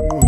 Ooh.